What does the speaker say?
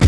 you